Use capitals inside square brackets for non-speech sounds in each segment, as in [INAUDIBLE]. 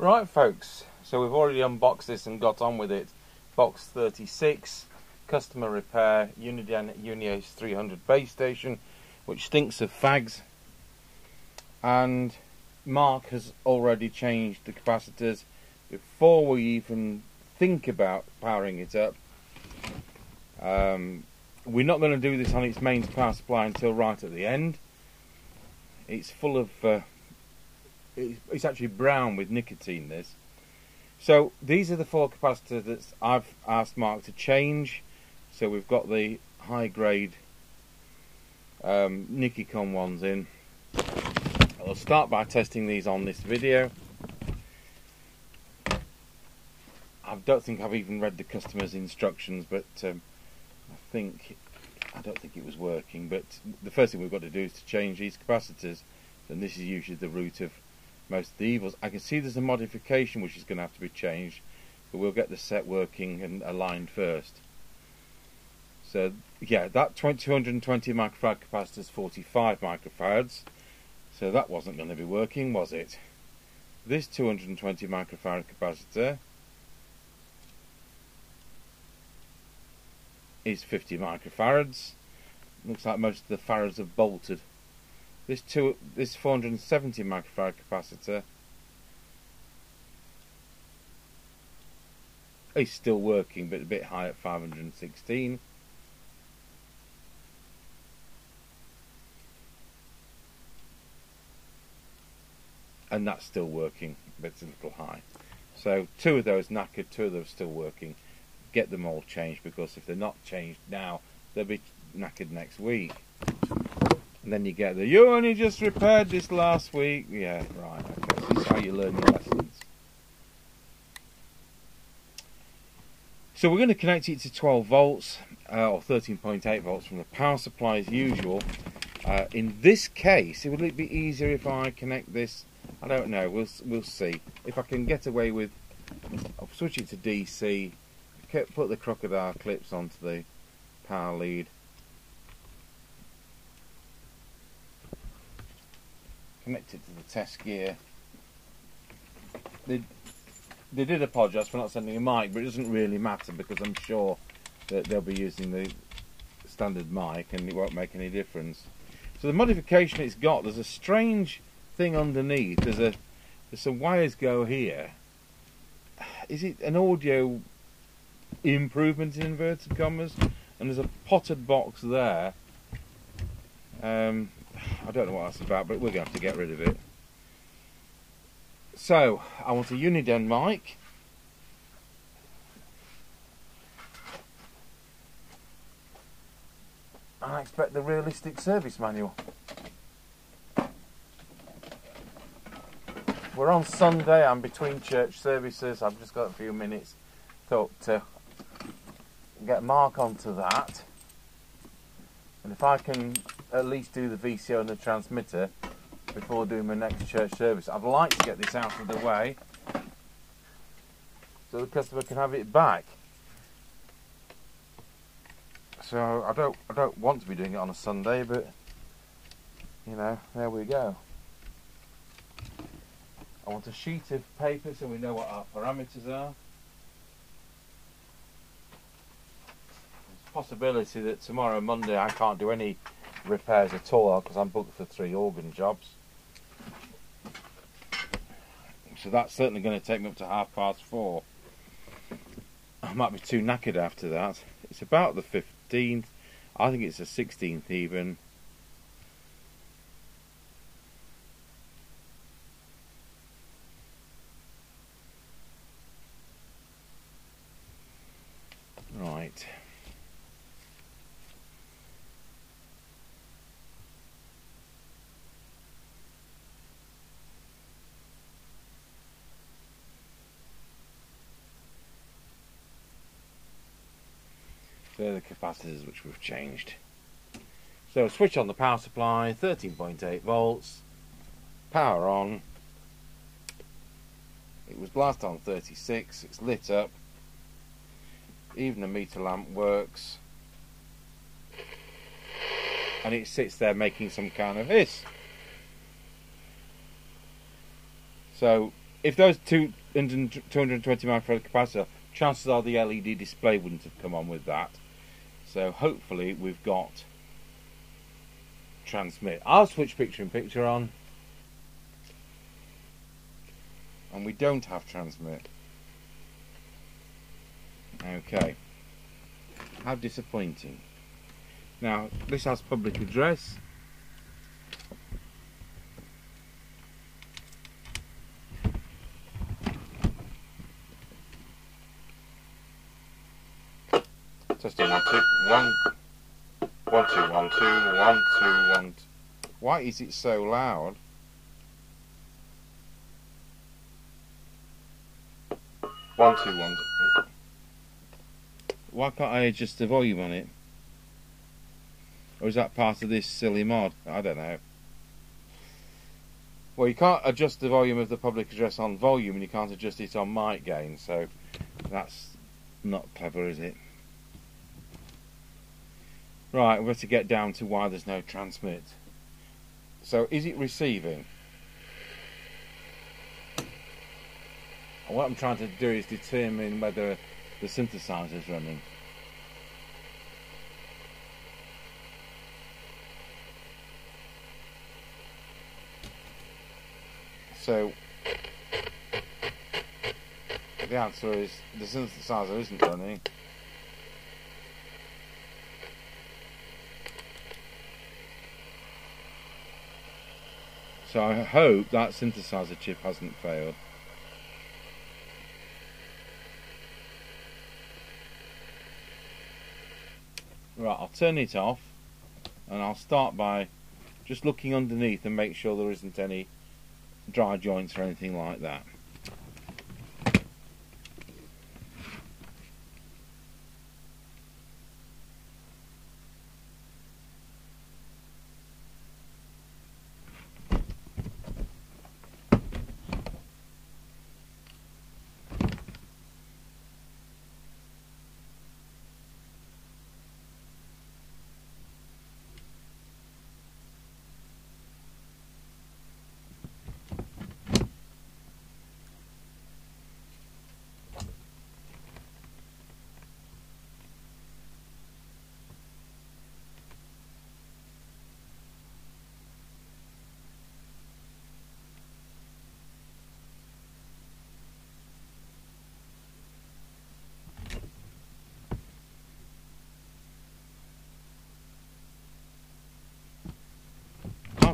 Right, folks, so we've already unboxed this and got on with it. Box 36, customer repair, Uniden Uniace 300 base station, which stinks of fags. And Mark has already changed the capacitors before we even think about powering it up. Um, we're not going to do this on its mains power supply until right at the end. It's full of uh, it's actually brown with nicotine this. So these are the four capacitors that I've asked Mark to change. So we've got the high grade um, Nichicon ones in. I'll start by testing these on this video. I don't think I've even read the customer's instructions but um, I think I don't think it was working. But the first thing we've got to do is to change these capacitors. And this is usually the root of most of the evils. I can see there's a modification which is going to have to be changed, but we'll get the set working and aligned first. So yeah, that 220 microfarad capacitor is 45 microfarads, so that wasn't going to be working, was it? This 220 microfarad capacitor is 50 microfarads. Looks like most of the farads have bolted. This two, this 470 microfarad capacitor is still working, but a bit high at 516. And that's still working, but it's a little high. So two of those knackered, two of those still working. Get them all changed because if they're not changed now, they'll be knackered next week. And then you get the, you only just repaired this last week. Yeah, right, okay. This is how you learn your lessons. So we're going to connect it to 12 volts, uh, or 13.8 volts from the power supply as usual. Uh, in this case, it would it be easier if I connect this? I don't know. We'll we'll see if I can get away with. I'll switch it to DC. Put the crocodile clips onto the power lead. Connected to the test gear. They, they did apologise for not sending a mic, but it doesn't really matter because I'm sure that they'll be using the standard mic and it won't make any difference. So the modification it's got, there's a strange thing underneath. There's a there's some wires go here. Is it an audio improvement in inverted commas? And there's a potted box there. Um, I don't know what that's about, but we're going to have to get rid of it. So, I want a Uniden mic. And I expect the Realistic service manual. We're on Sunday, I'm between church services, I've just got a few minutes. Thought to get Mark onto that. And if I can at least do the VCO and the transmitter before doing my next church service. I'd like to get this out of the way so the customer can have it back. So I don't I don't want to be doing it on a Sunday, but you know, there we go. I want a sheet of paper so we know what our parameters are. There's a possibility that tomorrow Monday I can't do any repairs at all because I'm booked for three organ jobs. So that's certainly going to take me up to half past four. I might be too knackered after that. It's about the 15th. I think it's the 16th even. Right. They're the capacitors which we've changed. So switch on the power supply, 13.8 volts, power on. It was last on 36, it's lit up. Even the meter lamp works. And it sits there making some kind of hiss. So if those two 220 microfarad capacitor, chances are the LED display wouldn't have come on with that. So hopefully we've got transmit. I'll switch picture in picture on. And we don't have transmit. Okay. How disappointing. Now, this has public address. Testing one two one one two one two one two one. Why is it so loud? One two one. Why can't I adjust the volume on it? Or is that part of this silly mod? I don't know. Well, you can't adjust the volume of the public address on volume and you can't adjust it on mic gain, so that's not clever, is it? Right, got to get down to why there's no transmit. So, is it receiving? And what I'm trying to do is determine whether the synthesizer is running. So, the answer is the synthesizer isn't running. So I hope that synthesizer chip hasn't failed. Right, I'll turn it off and I'll start by just looking underneath and make sure there isn't any dry joints or anything like that.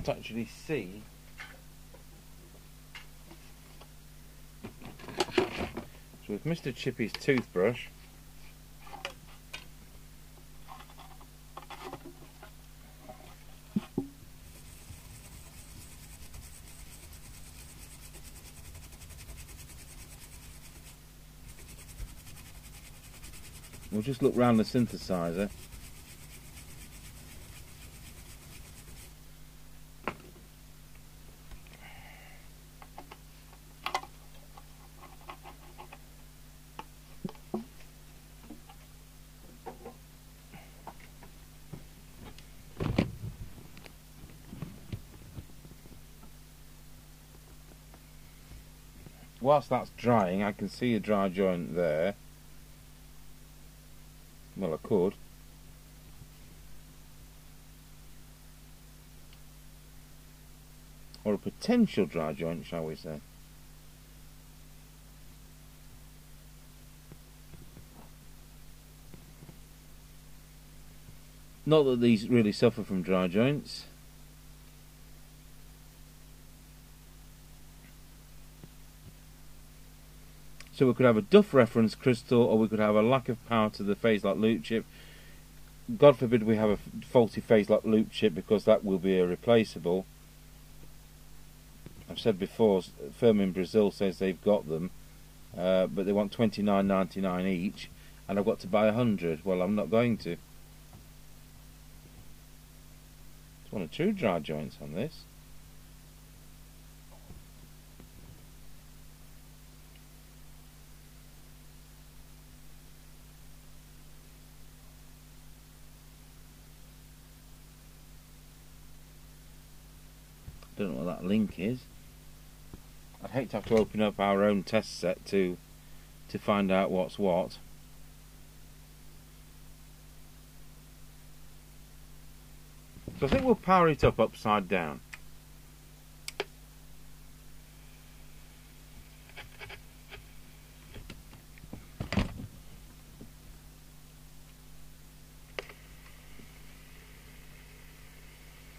Can't actually see so with Mr. Chippy's toothbrush we'll just look round the synthesizer whilst that's drying, I can see a dry joint there. Well, I could. Or a potential dry joint, shall we say. Not that these really suffer from dry joints. So we could have a Duff reference crystal, or we could have a lack of power to the phase lock loop chip. God forbid we have a faulty phase lock loop chip because that will be irreplaceable. I've said before, firm in Brazil says they've got them, uh, but they want twenty nine ninety nine each, and I've got to buy a hundred. Well, I'm not going to. It's one of two dry joints on this. That link is. I'd hate to have to open up our own test set to to find out what's what. So I think we'll power it up upside down.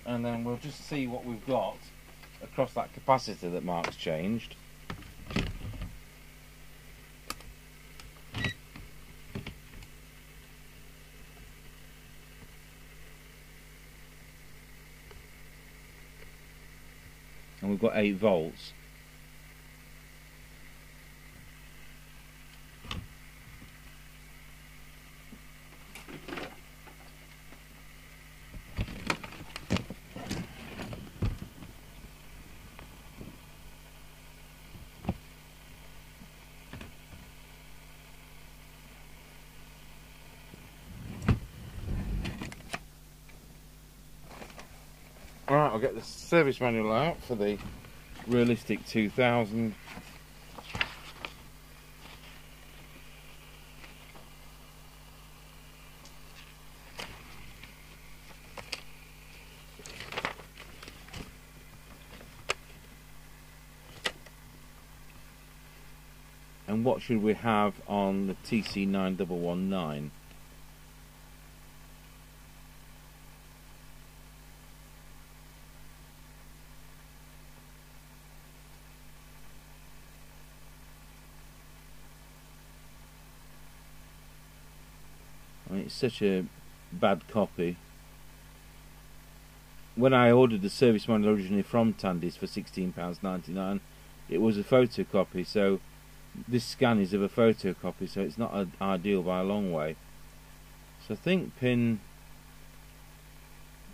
And then we'll just see what we've got across that capacitor that Mark's changed. and we've got 8 volts. I'll get the service manual out for the Realistic 2000. And what should we have on the TC9119? Such a bad copy. When I ordered the service manual originally from Tandy's for £16.99, it was a photocopy, so this scan is of a photocopy, so it's not ideal by a long way. So I think pin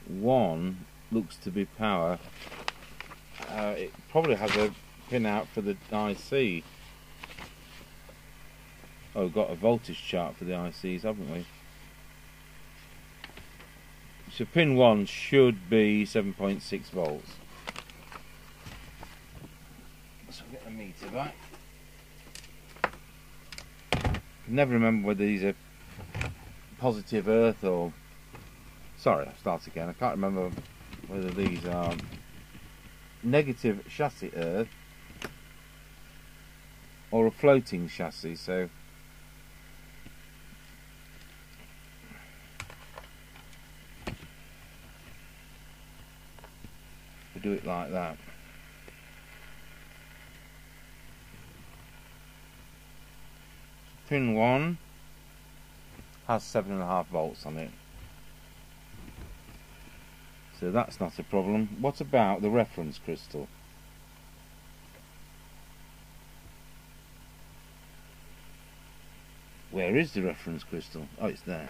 1 looks to be power. Uh, it probably has a pin out for the IC. Oh, got a voltage chart for the ICs, haven't we? So pin 1 should be 7.6 volts. So get the meter back. Never remember whether these are positive earth or... Sorry, I'll start again. I can't remember whether these are negative chassis earth or a floating chassis. So do it like that. Pin 1 has 7.5 volts on it. So that's not a problem. What about the reference crystal? Where is the reference crystal? Oh, it's there.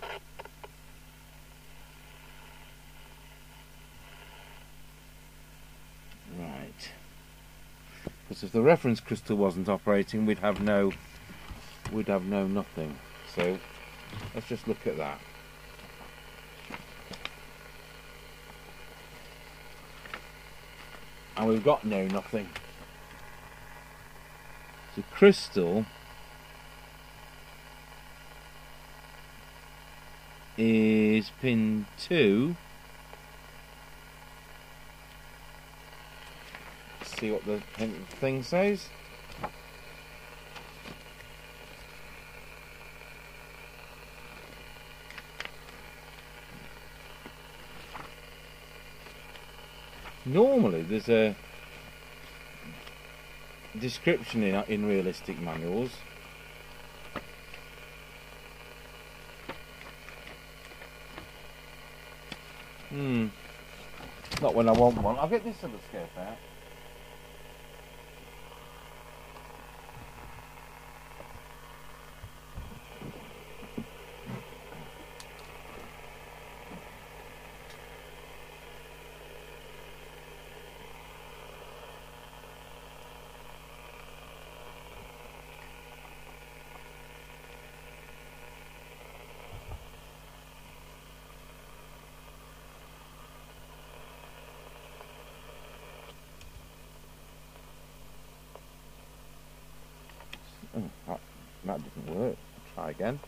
Because if the reference crystal wasn't operating, we'd have no, we'd have no nothing. So let's just look at that. And we've got no nothing. So crystal is pin 2 see what the thing says. Normally there's a description in, in Realistic manuals Hmm. Not when I want one. I'll get this oscilloscope out. Again.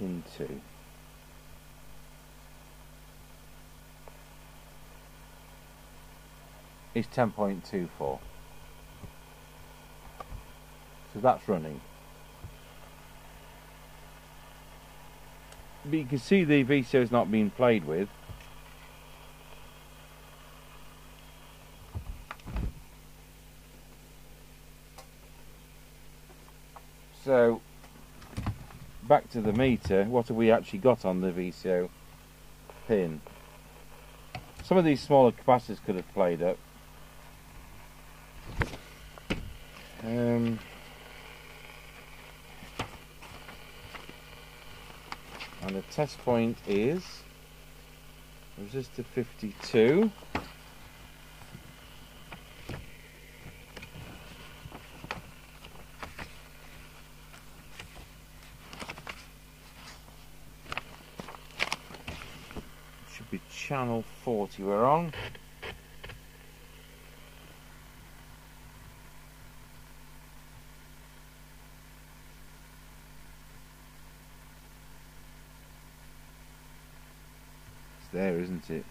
into 2. Is 10.24. So that's running. But you can see the VCO is not being played with. So, to the meter, what have we actually got on the VCO pin? Some of these smaller capacitors could have played up. Um, and the test point is resistor 52 be channel 40 we're on It's there, isn't it?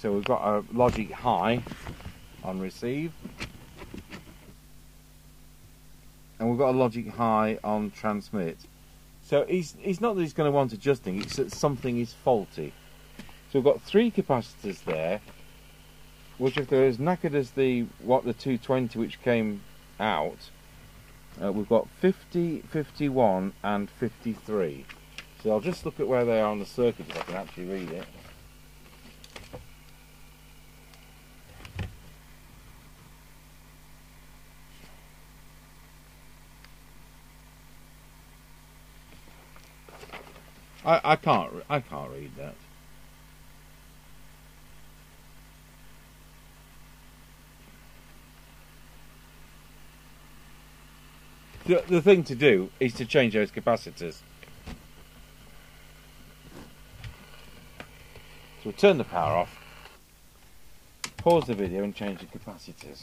So we've got a logic high on receive. And we've got a logic high on transmit. So he's, he's not that he's going to want adjusting, it's that something is faulty. So we've got three capacitors there, which if they're as knackered as the what the 220 which came out, uh, we've got 50, 51 and 53. So I'll just look at where they are on the circuit if I can actually read it. I, I can't I can't read that. The, the thing to do is to change those capacitors. So we'll turn the power off, pause the video and change the capacitors.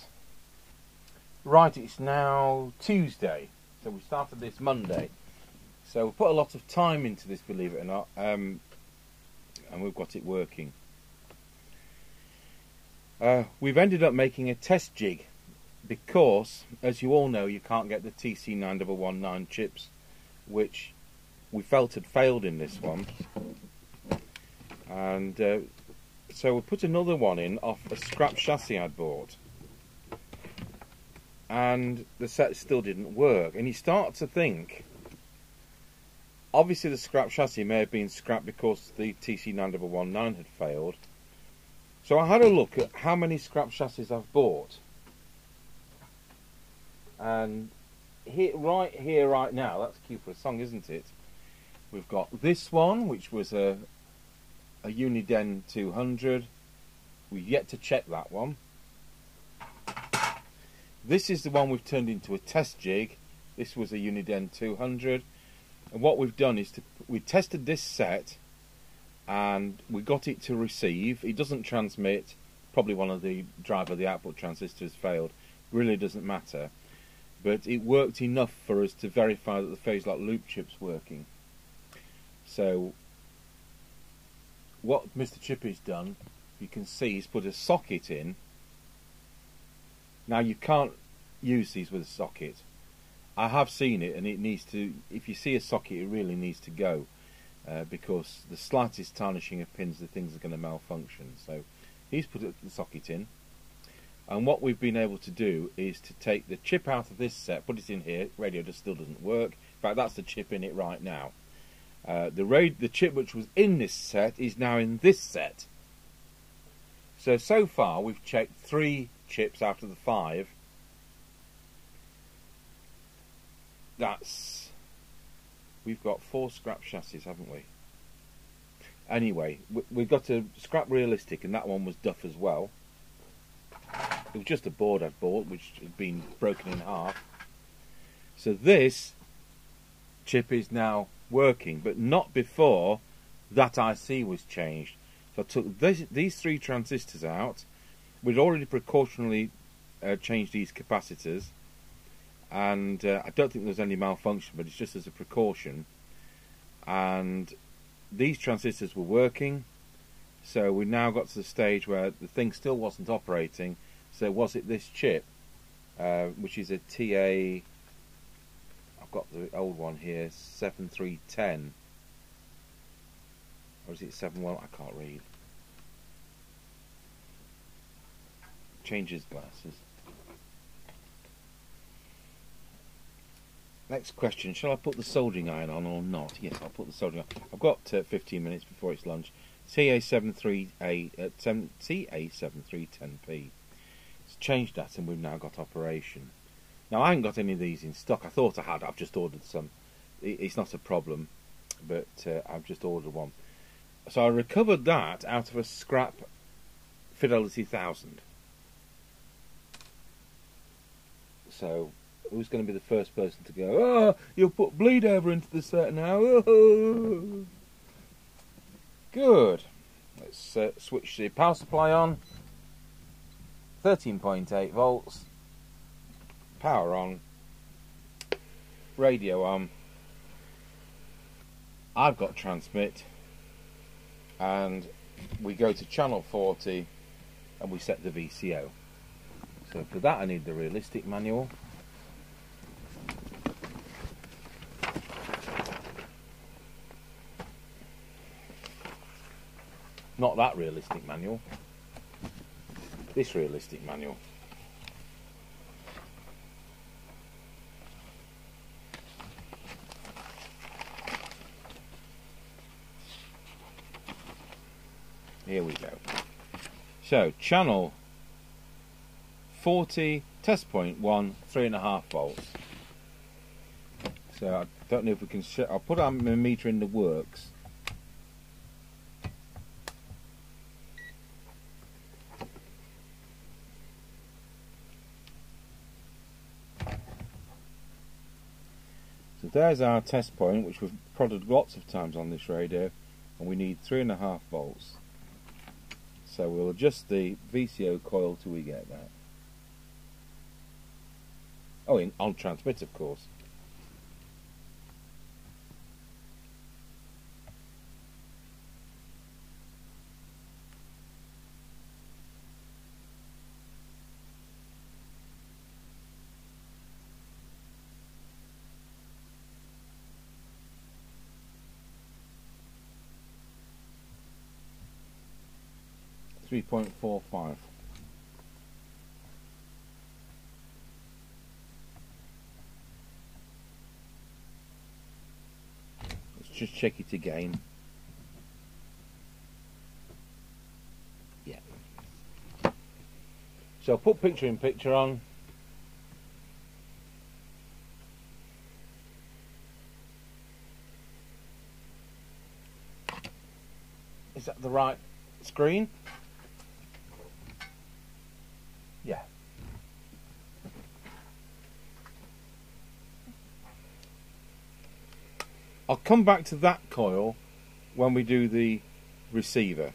Right, it's now Tuesday, so we started this Monday. So we put a lot of time into this, believe it or not, um, and we've got it working. Uh, we've ended up making a test jig because, as you all know, you can't get the TC9119 chips, which we felt had failed in this one. And uh, so we put another one in off a scrap chassis I'd bought. And the set still didn't work. And you start to think obviously the scrap chassis may have been scrapped because the TC9019 had failed so I had a look at how many scrap chassis I've bought and here, right here right now that's cue for a song isn't it we've got this one which was a a Uniden 200. We've yet to check that one. This is the one we've turned into a test jig. This was a Uniden 200. And what we've done is to we tested this set and we got it to receive. It doesn't transmit. Probably one of the driver, the output transistors failed. Really doesn't matter. But it worked enough for us to verify that the phase lock loop chip's working. So what Mr. Chippy's done, you can see he's put a socket in. Now you can't use these with a socket. I have seen it, and it needs to. If you see a socket, it really needs to go, uh, because the slightest tarnishing of pins, the things are going to malfunction. So he's put the socket in, and what we've been able to do is to take the chip out of this set, put it in here. Radio just still doesn't work. In fact, that's the chip in it right now. Uh, the raid, the chip which was in this set is now in this set. So so far we've checked three chips out of the five. That's we've got four scrap chassis, haven't we? Anyway, we've got a scrap Realistic, and that one was duff as well. It was just a board I'd bought, which had been broken in half. So this chip is now working, but not before that IC was changed. So I took this, these three transistors out. we'd already precautionally uh, changed these capacitors, and uh, I don't think there's any malfunction, but it's just as a precaution. And these transistors were working, so we now got to the stage where the thing still wasn't operating. So was it this chip, uh, which is a TA? I've got the old one here, seven three ten, or is it seven one? I can't read. Changes glasses. Next question: Shall I put the soldering iron on or not? Yes, I'll put the soldering iron. I've got uh, 15 minutes before it's lunch. CA73A uh, TA7310P. It's changed that, and we've now got operation. Now I haven't got any of these in stock. I thought I had. I've just ordered some. It's not a problem, but uh, I've just ordered one. So I recovered that out of a scrap Fidelity Thousand. So who's going to be the first person to go? Oh, you'll put bleed over into the set now. Oh. Good. Let's uh, switch the power supply on. 13.8 volts. Power on. Radio on. I've got transmit. And we go to channel 40 and we set the VCO. So for that I need the Realistic manual. Not that Realistic manual. This Realistic manual. Here we go. So, channel 40, test point 1, 3.5 volts. So, I don't know if we can... I'll put our meter in the works. There's our test point, which we've prodded lots of times on this radio, and we need three and a half volts. So we'll adjust the VCO coil till we get that. Oh, in, on transmit, of course. 3.45. Let's just check it again. Yeah. So I'll put picture in picture on. Is that the right screen? Yeah. I'll come back to that coil when we do the receiver.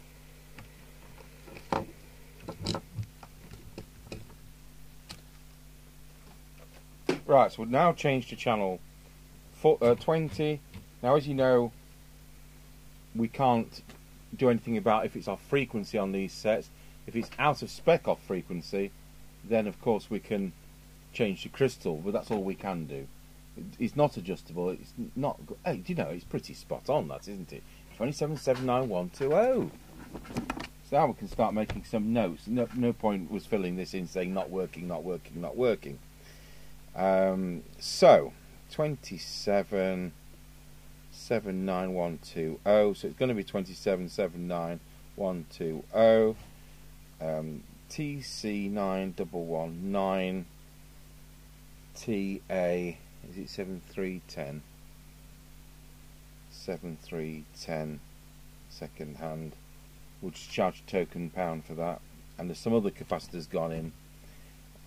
Right, so we've now changed to channel four, uh, 20. Now, as you know, we can't do anything about if it's off frequency on these sets. If it's out of spec off frequency, then of course we can change the crystal, but that's all we can do. It's not adjustable. It's not. Hey, you know, it's pretty spot on, that isn't it? Twenty-seven seven nine one two zero. So now we can start making some notes. No, no point was filling this in saying not working, not working, not working. Um, so twenty-seven seven nine one two zero. So it's going to be twenty-seven seven nine one two zero. Um, TC9119 TA is it 7310 7310 second hand. We'll just charge token pound for that. And there's some other capacitors gone in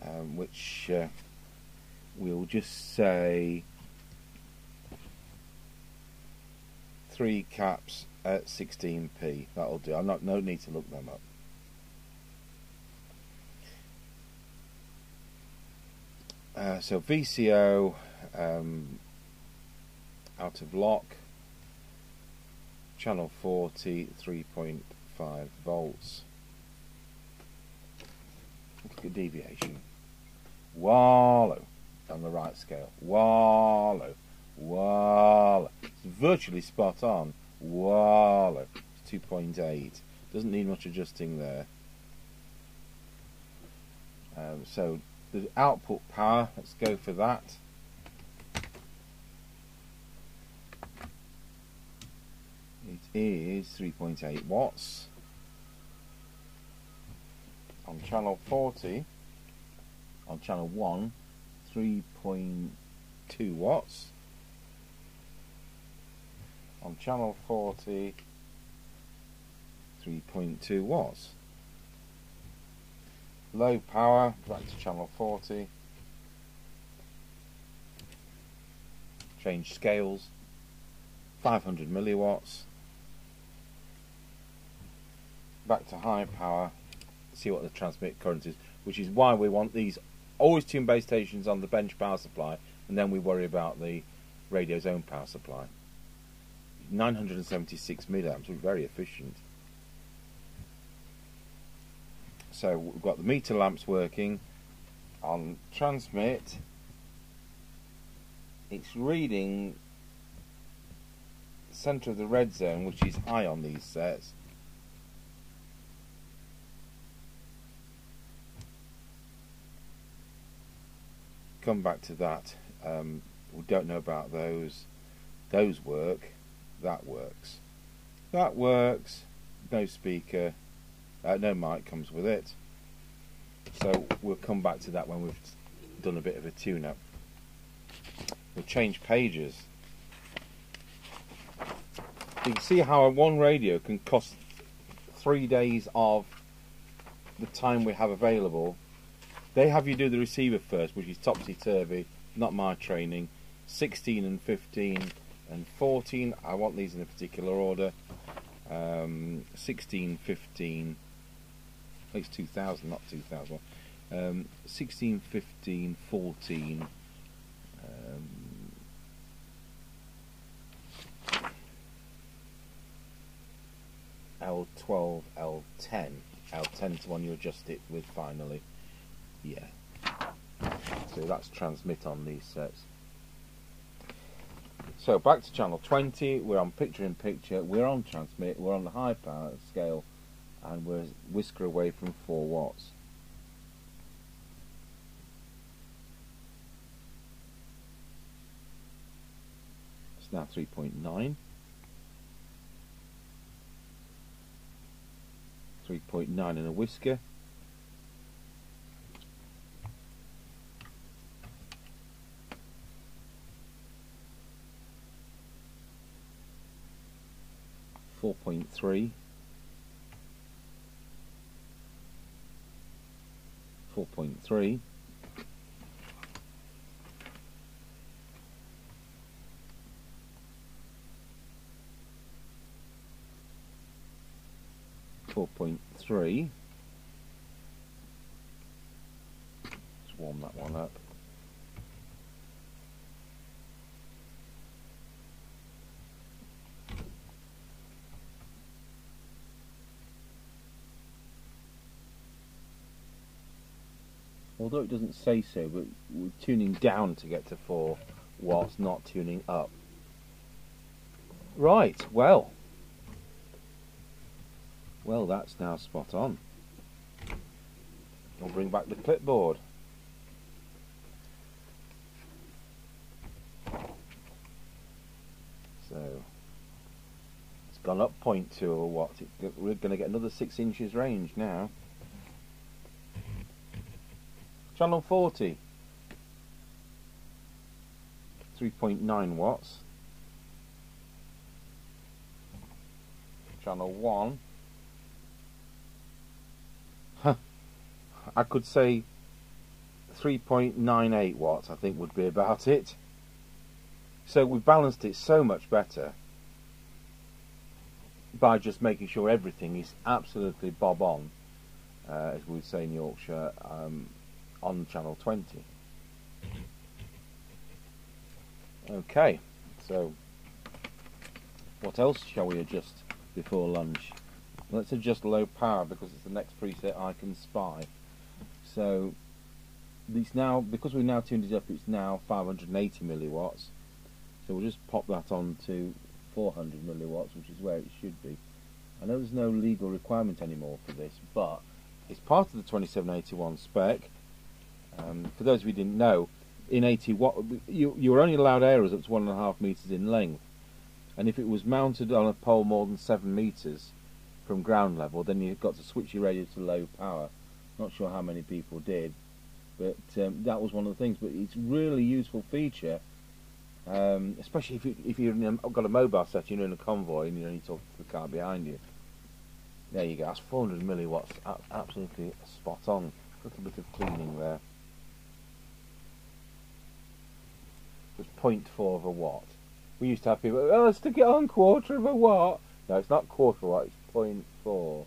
um, which uh, we'll just say three caps at 16p that'll do. I'm not no need to look them up Uh, so VCO um, out of lock, channel 40, 3.5 volts. Look at deviation. Wallow on the right scale. Wallow. Wallow. It's virtually spot on. Wallow. It's 2.8. Doesn't need much adjusting there. Um, so the output power, let's go for that. It is 3.8 watts. On channel 40, on channel 1, 3.2 watts. On channel 40, 3.2 watts. Low power, back to channel 40. Change scales, 500 milliwatts. Back to high power, see what the transmit current is, which is why we want these always tune base stations on the bench power supply, and then we worry about the radio's own power supply. 976 milliamps, very efficient. So we've got the meter lamps working on transmit. It's reading center of the red zone, which is high on these sets. Come back to that. Um, we don't know about those. Those work. That works. That works. No speaker. Uh, no mic comes with it. So we'll come back to that when we've done a bit of a tune-up. We'll change pages. You can see how one radio can cost three days of the time we have available. They have you do the receiver first, which is topsy-turvy, not my training. 16 and 15 and 14, I want these in a particular order. Um, 16, 15, it's 2000, not 2000. Um, 16, 15, 14. Um, L12, L10. L10 is one you adjust it with finally. Yeah. So that's transmit on these sets. So back to channel 20, we're on picture in picture, we're on transmit, we're on the high power scale, and we're whisker away from 4 watts. It's now 3.9. 3.9 in a whisker. Four point three. 4.3 4.3 let's warm that one up although it doesn't say so, but we're tuning down to get to 4 whilst not tuning up. Right, well. Well, that's now spot on. I'll bring back the clipboard. So, it's gone up 0.2 or what? we're going to get another 6 inches range now. Channel 40, 3.9 watts. Channel 1, huh. I could say 3.98 watts, I think would be about it. So we've balanced it so much better by just making sure everything is absolutely bob on, uh, as we would say in Yorkshire. Um, on channel 20. Okay, so what else shall we adjust before lunch? Let's adjust low power because it's the next preset I can spy. So it's now because we've now tuned it up, it's now 580 milliwatts. So we'll just pop that on to 400 milliwatts, which is where it should be. I know there's no legal requirement anymore for this, but it's part of the 2781 spec. Um, for those of you who didn't know, in 80 watt, you, you were only allowed areas up to one and a half meters in length, and if it was mounted on a pole more than seven meters from ground level, then you've got to switch your radio to low power. Not sure how many people did, but um, that was one of the things. But it's really useful feature, um, especially if you if you've got a mobile set, you're in a convoy and you only talk to the car behind you. There you go. That's 400 milliwatts. Absolutely spot on. A little bit of cleaning there. Was 0.4 of a watt. We used to have people, oh, stick it on quarter of a watt. No, it's not quarter of a watt, it's 0.4.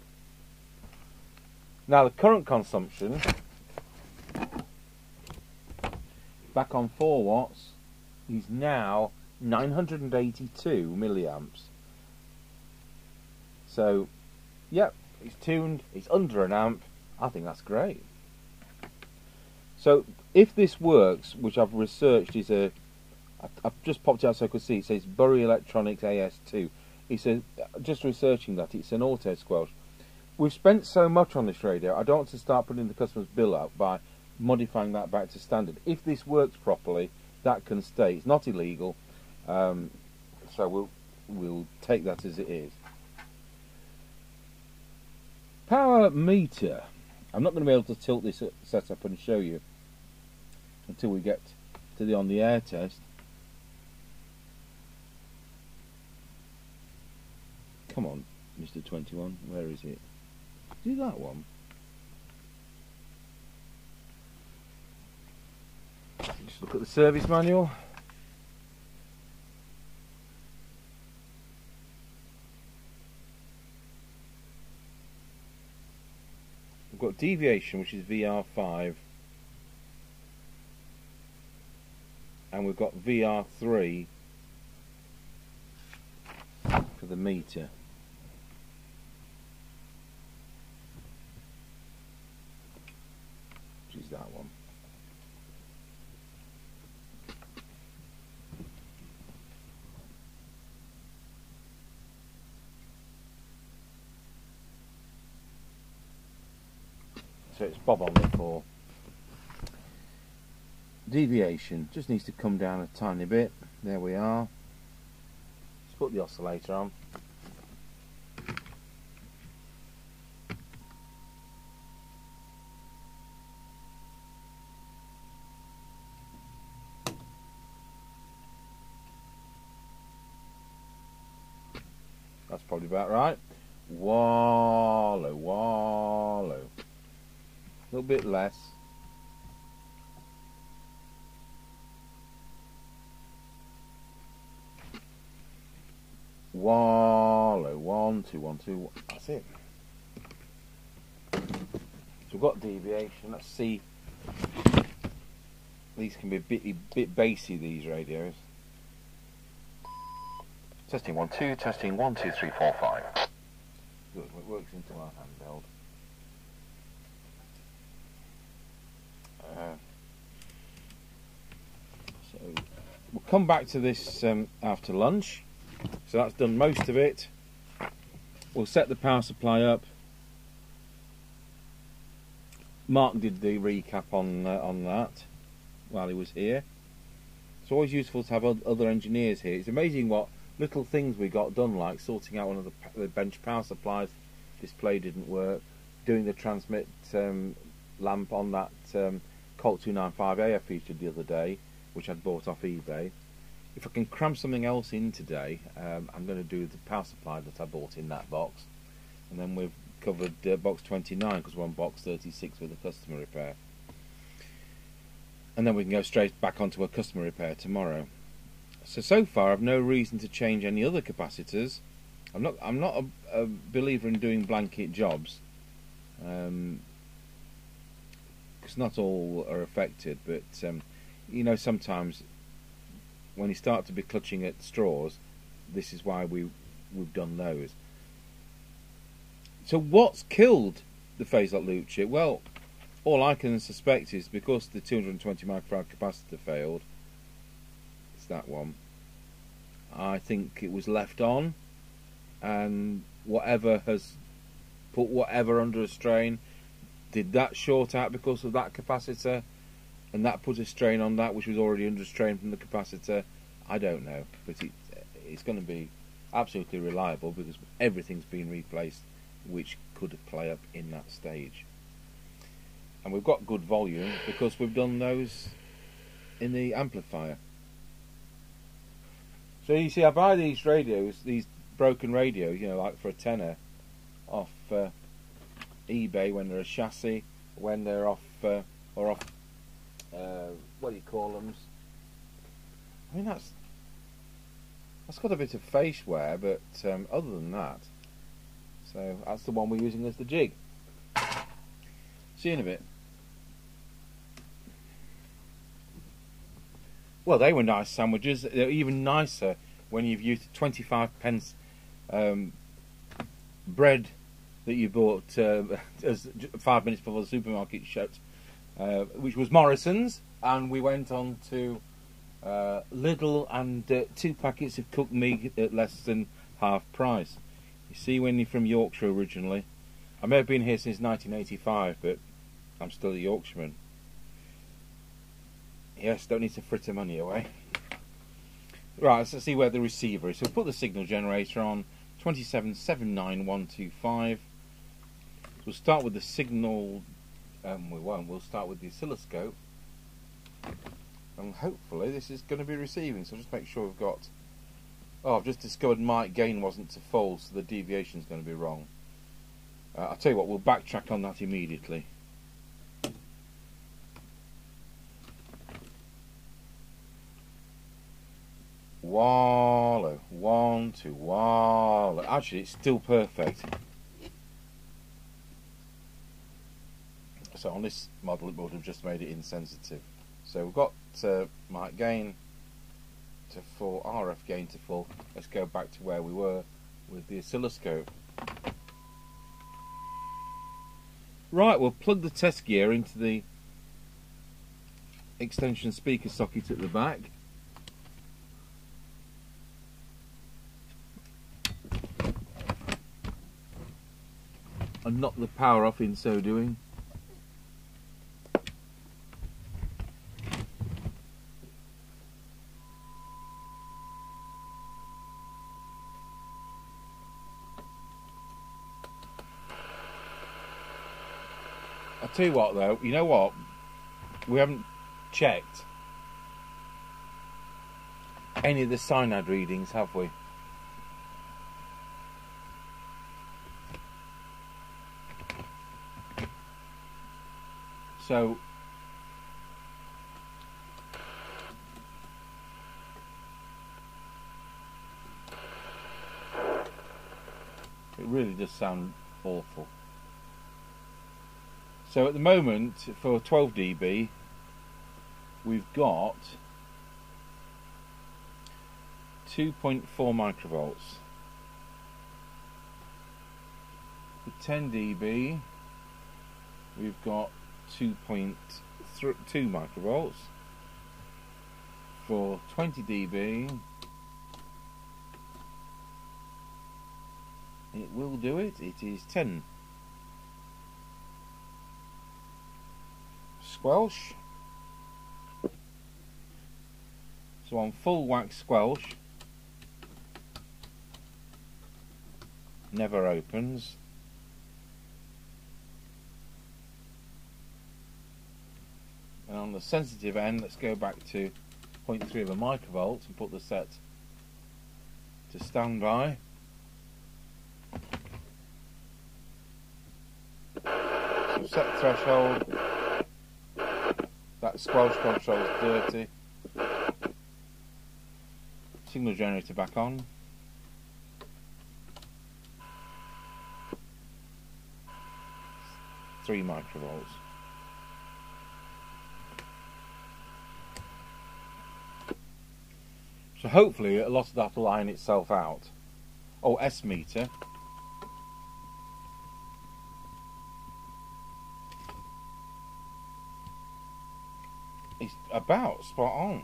Now the current consumption, back on 4 watts, is now 982 milliamps. So, yep, it's tuned, it's under an amp. I think that's great. So, if this works, which I've researched is a I've just popped out so I could see. It says Bury Electronics AS2. He says, just researching that, it's an auto squelch. We've spent so much on this radio, I don't want to start putting the customer's bill up by modifying that back to standard. If this works properly, that can stay. It's not illegal, um, so we'll, we'll take that as it is. Power meter. I'm not going to be able to tilt this setup and show you until we get to the on the air test. Come on, Mr. 21, where is it? Do that one. Just look at the service manual. We've got deviation, which is VR5. And we've got VR3 for the meter. that one. So it's bob on the four. Deviation just needs to come down a tiny bit. There we are. Let's put the oscillator on. That's probably about right. Wallow. A little bit less. Wallow, oh, one, two, one, two, one. That's it. So we've got deviation. Let's see. These can be a bit, bit bassy, these radios. Testing one, two, testing one, two, three, four, five. Good, it works into our handheld. Uh, so we'll come back to this um, after lunch. So that's done most of it. We'll set the power supply up. Mark did the recap on uh, on that while he was here. It's always useful to have other engineers here. It's amazing what little things we got done, like sorting out one of the, the bench power supplies, display didn't work, doing the transmit um, lamp on that um, Colt 295A I featured the other day, which I'd bought off eBay. If I can cram something else in today, um, I'm going to do the power supply that I bought in that box. And then we've covered uh, box 29 because we're on box 36 with a customer repair. And then we can go straight back onto a customer repair tomorrow. So so far, I've no reason to change any other capacitors. I'm not I'm not a, a believer in doing blanket jobs, because um, not all are affected. But um, you know, sometimes when you start to be clutching at straws, this is why we we've done those. So what's killed the phase-lock loop chip? Well, all I can suspect is because the 220 microfarad capacitor failed. It's that one. I think it was left on, and whatever has put whatever under a strain, did that short out because of that capacitor, and that put a strain on that which was already under strain from the capacitor. I don't know, but it, it's going to be absolutely reliable because everything's been replaced which could play up in that stage. And we've got good volume because we've done those in the amplifier. So you see, I buy these radios, these broken radios, you know, like for a tenner, off uh, eBay when they're a chassis, when they're off uh, or off, uh, what do you call them? I mean, that's that's got a bit of face wear, but um, other than that, so that's the one we're using as the jig. See you in a bit. Well, they were nice sandwiches. They're even nicer when you've used 25 pence um, bread that you bought uh, [LAUGHS] as five minutes before the supermarket shut, uh, which was Morrison's, and we went on to uh, Lidl and uh, two packets of cooked meat at less than half price. You see, when you're from Yorkshire originally, I may have been here since 1985, but I'm still a Yorkshireman. Yes, don't need to fritter money away. Right, let's see where the receiver is. So we'll put the signal generator on 2779125. So we'll start with the signal. Um, we won't. We'll start with the oscilloscope, and hopefully this is going to be receiving. So just make sure we've got Oh, I've just discovered my gain wasn't to full, so the deviation is going to be wrong. Uh, I'll tell you what, we'll backtrack on that immediately. Wallow, one, two, wallow. Actually, it's still perfect. So on this model, it would have just made it insensitive. So we've got uh, mic gain to full, RF gain to full. Let's go back to where we were with the oscilloscope. Right, we'll plug the test gear into the extension speaker socket at the back. And knock the power off in so doing. Tell you what though, you know what? We haven't checked any of the SINAD readings, have we? So it really does sound awful. So at the moment, for 12 dB, we've got 2.4 microvolts. For 10 dB, we've got 2.2 microvolts. For 20 dB, it will do it. It is 10 squelch. So on full wax squelch, never opens. And on the sensitive end, let's go back to 0.3 of a microvolt and put the set to standby. Set threshold that squelch control is dirty. Signal generator back on. Three microvolts. So hopefully a lot of that will iron itself out. Oh, S meter. It's about spot on.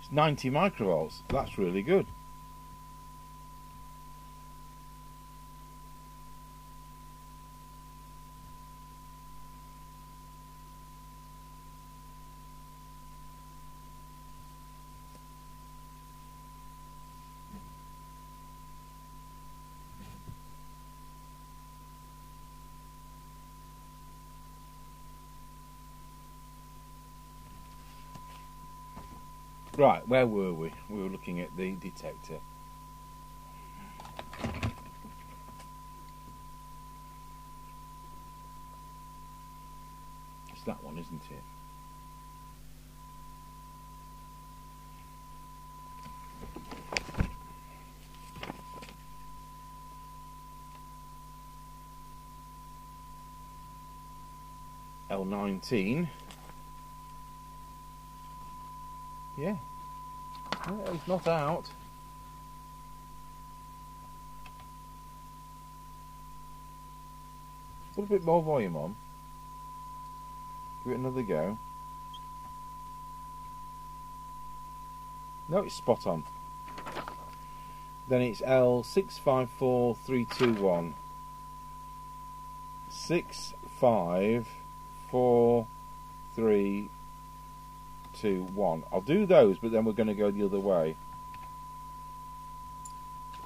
It's 90 microvolts. That's really good. Right, where were we? We were looking at the detector. It's that one, isn't it? L19. Yeah. Well, he's not out. Put a bit more volume on. Give it another go. No, it's spot on. Then it's L six five four three two one. Six five four three two one. I'll do those, but then we're going to go the other way.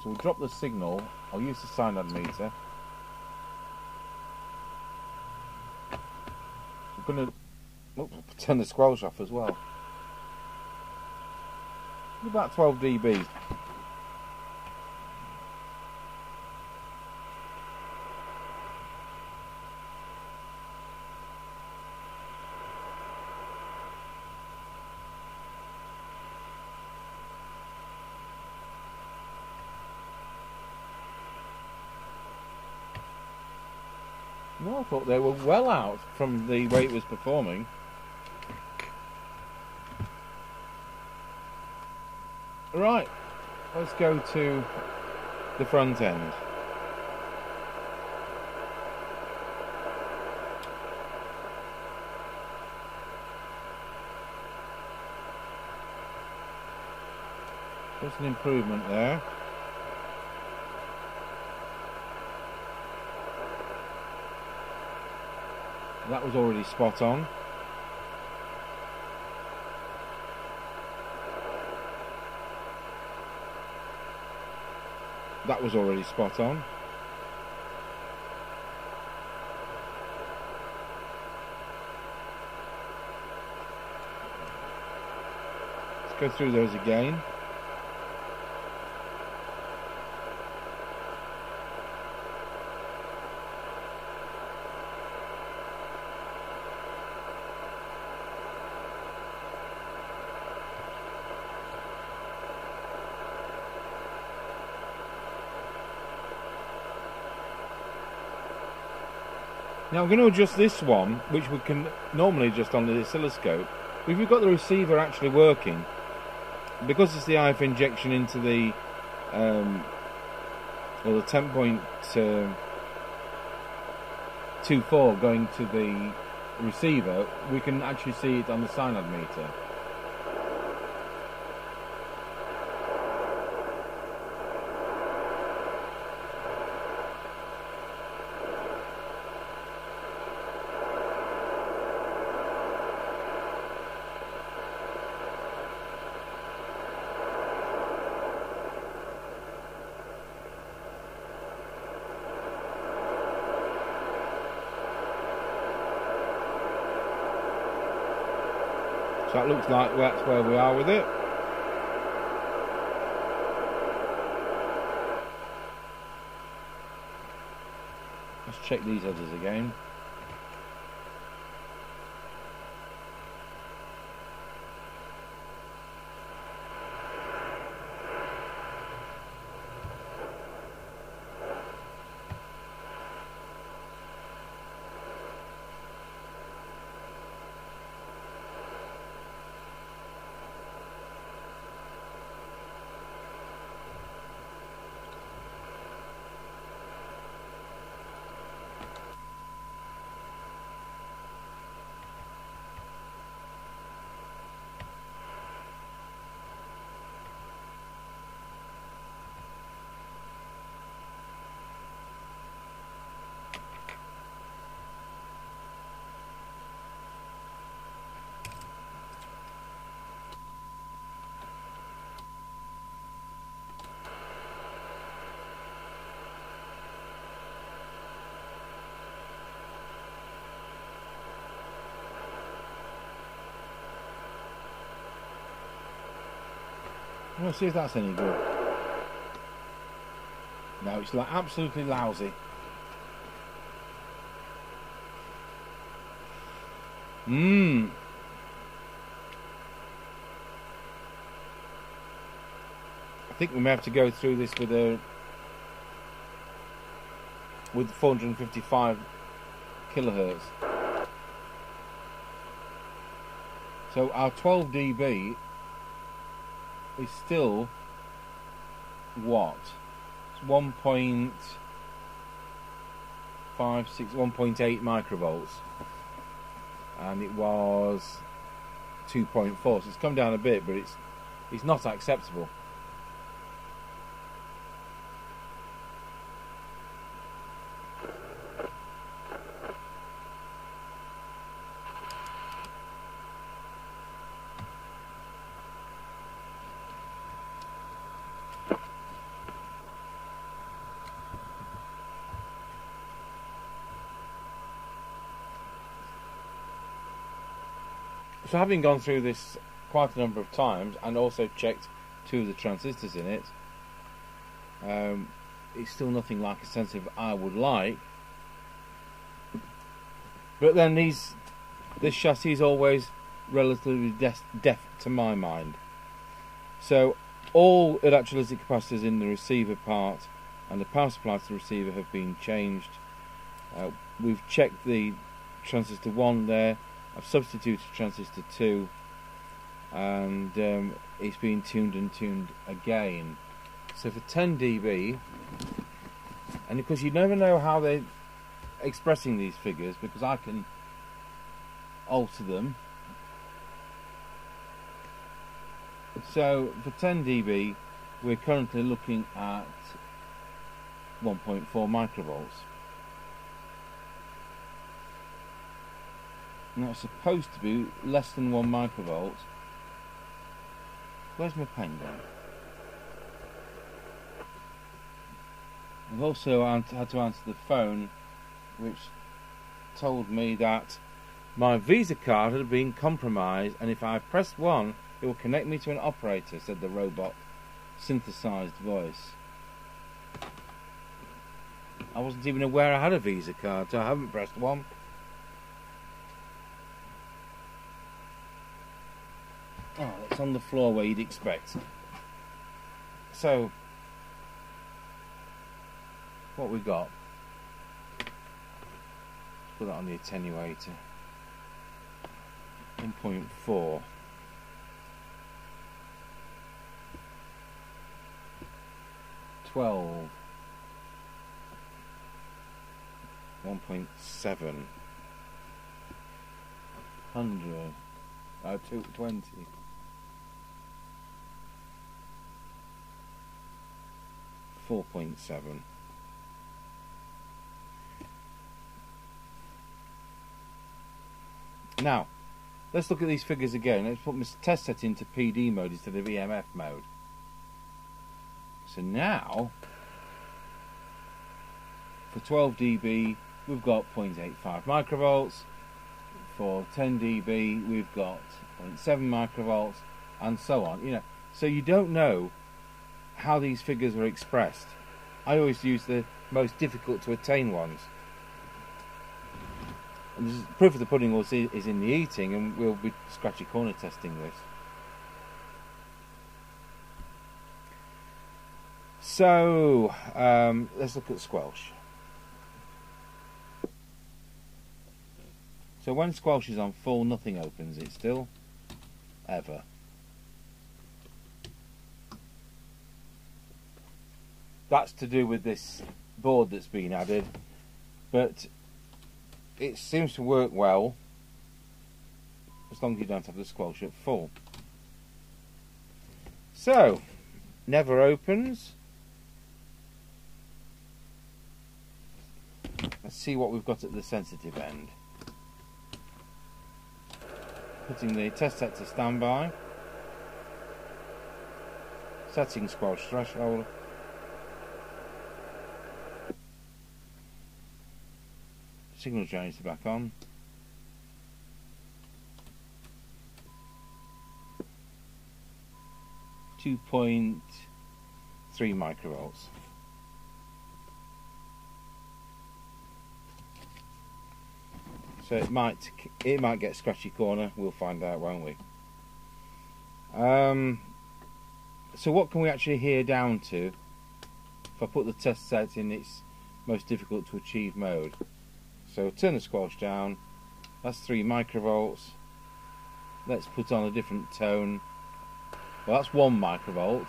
So we'll drop the signal. I'll use the SINAD meter. We're going to oh, turn the squelch off as well. About 12 dB. I thought they were well out from the way it was performing. Right, let's go to the front end. There's an improvement there. That was already spot on. That was already spot on. Let's go through those again. Now I'm going to adjust this one, which we can normally adjust on the oscilloscope. If we've got the receiver actually working, because it's the IF injection into the, um, well, the 10.24 uh, going to the receiver, we can actually see it on the SINAD meter. Looks like that's where we are with it. Let's check these headers again. Let's see if that's any good. No, it's like absolutely lousy. Mmm. I think we may have to go through this with a with 455 kilohertz. So our 12 dB is still what? It's 1.56, 1.8 microvolts, and it was 2.4. So it's come down a bit, but it's it's not acceptable. So having gone through this quite a number of times and also checked two of the transistors in it, um, it's still nothing like a sensitive I would like. But then these, this chassis is always relatively deaf, to my mind. So all electrolytic capacitors in the receiver part and the power supply to the receiver have been changed. Uh, we've checked the transistor 1 there I've substituted transistor 2 and um, it's been tuned and tuned again. So for 10 dB, and because you never know how they're expressing these figures because I can alter them. So for 10 dB, we're currently looking at 1.4 microvolts. And that's supposed to be less than one microvolt. Where's my pen gone? I've also had to answer the phone, which told me that my Visa card had been compromised, and if I pressed one, it will connect me to an operator, said the robot synthesized voice. I wasn't even aware I had a Visa card, so I haven't pressed one. On the floor where you'd expect. So, what we got? Let's put that on the attenuator. 1.4. Twelve. One point seven. Hundred. Uh, two twenty. 4.7. Now, let's look at these figures again. Let's put my test set into PD mode instead of EMF mode. So now, for 12 dB, we've got 0.85 microvolts. For 10 dB, we've got 0.7 microvolts, and so on. You know, so you don't know how these figures are expressed. I always use the most difficult to attain ones. And proof of the pudding is in the eating, and we'll be scratchy corner testing this. So um, let's look at squelch. So when squelch is on full, nothing opens it still, ever. That's to do with this board that's been added. But it seems to work well as long as you don't have the squelch at full. So never opens. Let's see what we've got at the sensitive end. Putting the test set to standby. Setting squelch threshold signal generator back on. 2.3 microvolts. So it might it might get scratchy corner. We'll find out, won't we? Um, so what can we actually hear down to? If I put the test set in its most difficult to achieve mode. So turn the squelch down. That's three microvolts. Let's put on a different tone. Well, that's one microvolt.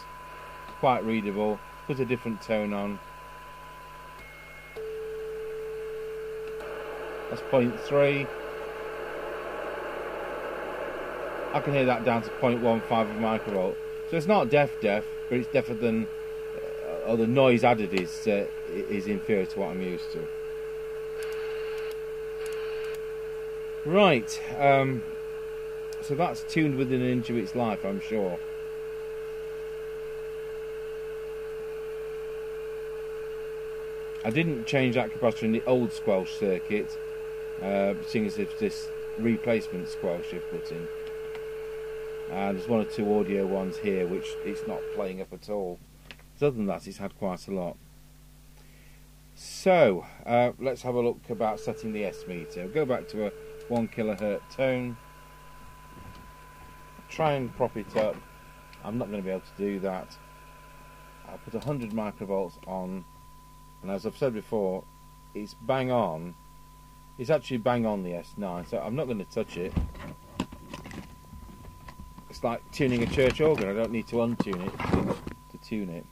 Quite readable. Put a different tone on. That's 0.3. I can hear that down to 0.15 of microvolt. So it's not deaf deaf, but it's deafer than, uh, or the noise added is uh, is inferior to what I'm used to. Right, um, so that's tuned within an inch of its life, I'm sure. I didn't change that capacitor in the old squelch circuit, uh, seeing as if this replacement squelch you've put in. And there's one or two audio ones here which it's not playing up at all. So other than that, it's had quite a lot. So uh, let's have a look about setting the S meter. Go back to a one kilohertz tone. Try and prop it up. I'm not going to be able to do that. I put 100 microvolts on and as I've said before, it's bang on. It's actually bang on the S9, so I'm not going to touch it. It's like tuning a church organ. I don't need to untune it to, tune it.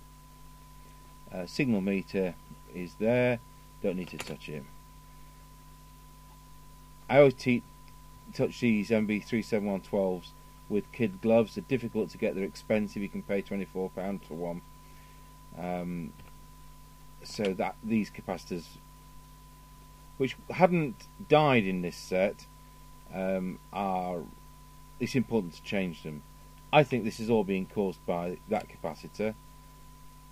Uh, signal meter is there. Don't need to touch it. I always te- touch these MB37112s with kid gloves. They're difficult to get. They're expensive. You can pay £24 for one. Um, so that these capacitors, which hadn't died in this set, um, are it's important to change them. I think this is all being caused by that capacitor.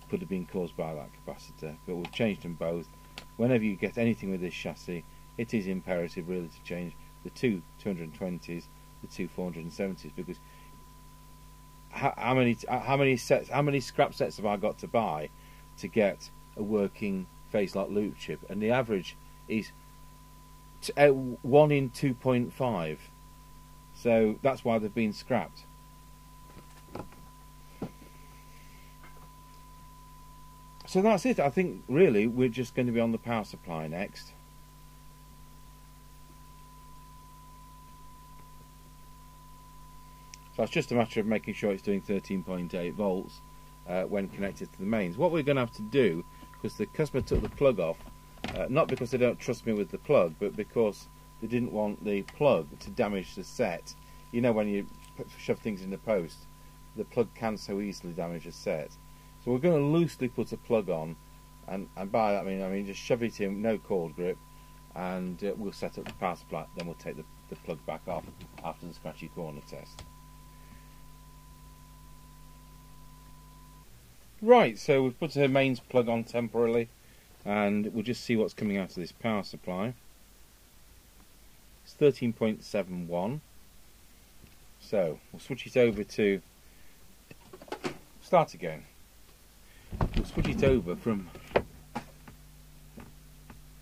Could have been caused by that capacitor, but we've changed them both. Whenever you get anything with this chassis, it is imperative really to change the two 220s, the two 470s, because how, how many how many sets, how many scrap sets have I got to buy to get a working phase lock loop chip, and the average is t- uh, one in two point five. So that's why they've been scrapped. So that's it. I think really we're just going to be on the power supply next. So it's just a matter of making sure it's doing 13.8 volts uh, when connected to the mains. What we're going to have to do because the customer took the plug off, uh, not because they don't trust me with the plug, but because they didn't want the plug to damage the set. You know when you shove things in the post, the plug can so easily damage a set. So we're going to loosely put a plug on, and, and by that I mean I mean just shove it in, no cord grip, and uh, we'll set up the power supply. Then we'll take the, the plug back off after the scratchy corner test. Right, so we've put a mains plug on temporarily and we'll just see what's coming out of this power supply. It's 13.71. So we'll switch it over to start again. We'll switch it over from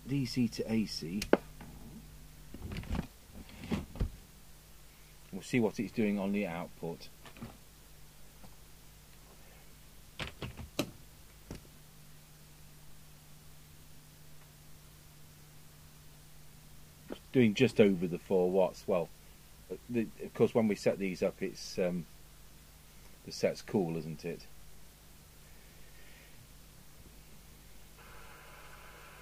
DC to AC. We'll see what it's doing on the output. Doing just over the four watts. Well, the, of course, when we set these up, it's um, the set's cool, isn't it?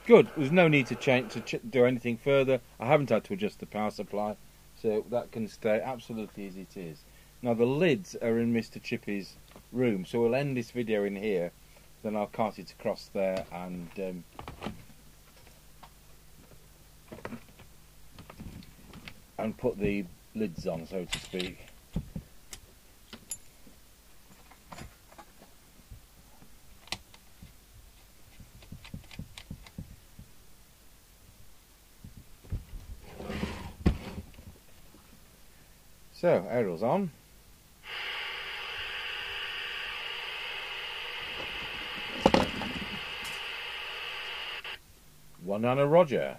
Good. There's no need to change to ch do anything further. I haven't had to adjust the power supply, so that can stay absolutely as it is. Now the lids are in Mr. Chippy's room, so we'll end this video in here. Then I'll cart it across there and um, and put the lids on, so to speak. So, aerial's on. One Anna Roger.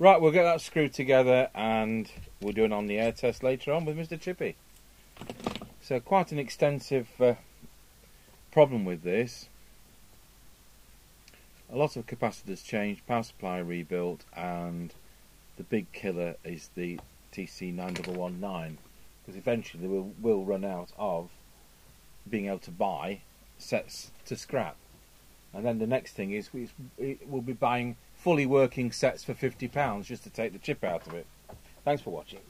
Right, we'll get that screwed together and we'll do an on the air test later on with Mr. Chippy. So, quite an extensive uh, problem with this. A lot of capacitors changed, power supply rebuilt, and the big killer is the TC9119 because eventually we'll, will run out of being able to buy sets to scrap. And then the next thing is we- we'll be buying fully working sets for £50 just to take the chip out of it. Thanks for watching.